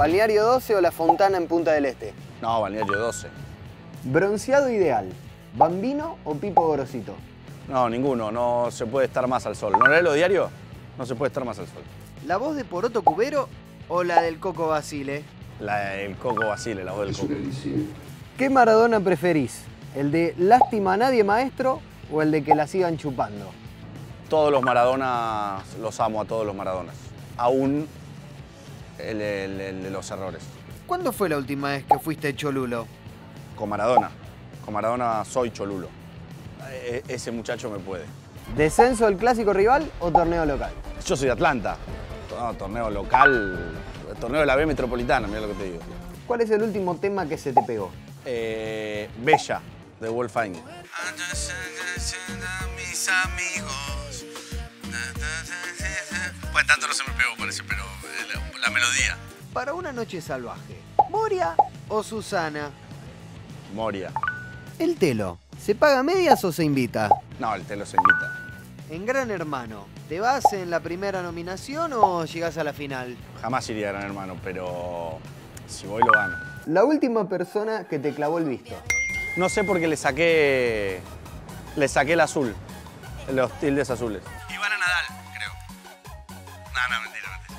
¿Balneario 12 o La Fontana en Punta del Este? No, Balneario 12. ¿Bronceado ideal? ¿Bambino o Pipo Gorosito? No, ninguno. No se puede estar más al sol. ¿No lees los diarios? No se puede estar más al sol. ¿La voz de Poroto Cubero o la del Coco Basile? La, el Coco Basile, la voz del Coco. ¿Qué Maradona preferís? ¿El de lástima a nadie maestro o el de que la sigan chupando? Todos los Maradonas, los amo a todos los Maradonas. Aún el, el- el de los errores. ¿Cuándo fue la última vez que fuiste cholulo? Con Maradona. Con Maradona soy cholulo. E- ese muchacho me puede. ¿Descenso del clásico rival o torneo local? Yo soy de Atlanta. No, torneo local, torneo de la B metropolitana, mira lo que te digo. ¿Cuál es el último tema que se te pegó? Eh, Bella, de Wolfgang. mis amigos. Pues tanto no se me pegó, parece, pero eh, melodía. Para una noche salvaje, ¿Moria o Susana? Moria. El telo, ¿se paga medias o se invita? No, el telo se invita. En Gran Hermano, ¿te vas en la primera nominación o llegas a la final? Jamás iría a Gran Hermano, pero si voy lo gano. La última persona que te clavó el visto. No sé porque le saqué. Le saqué el azul. Los tildes azules. Ivana Nadal, creo. No, no, mentira, mentira.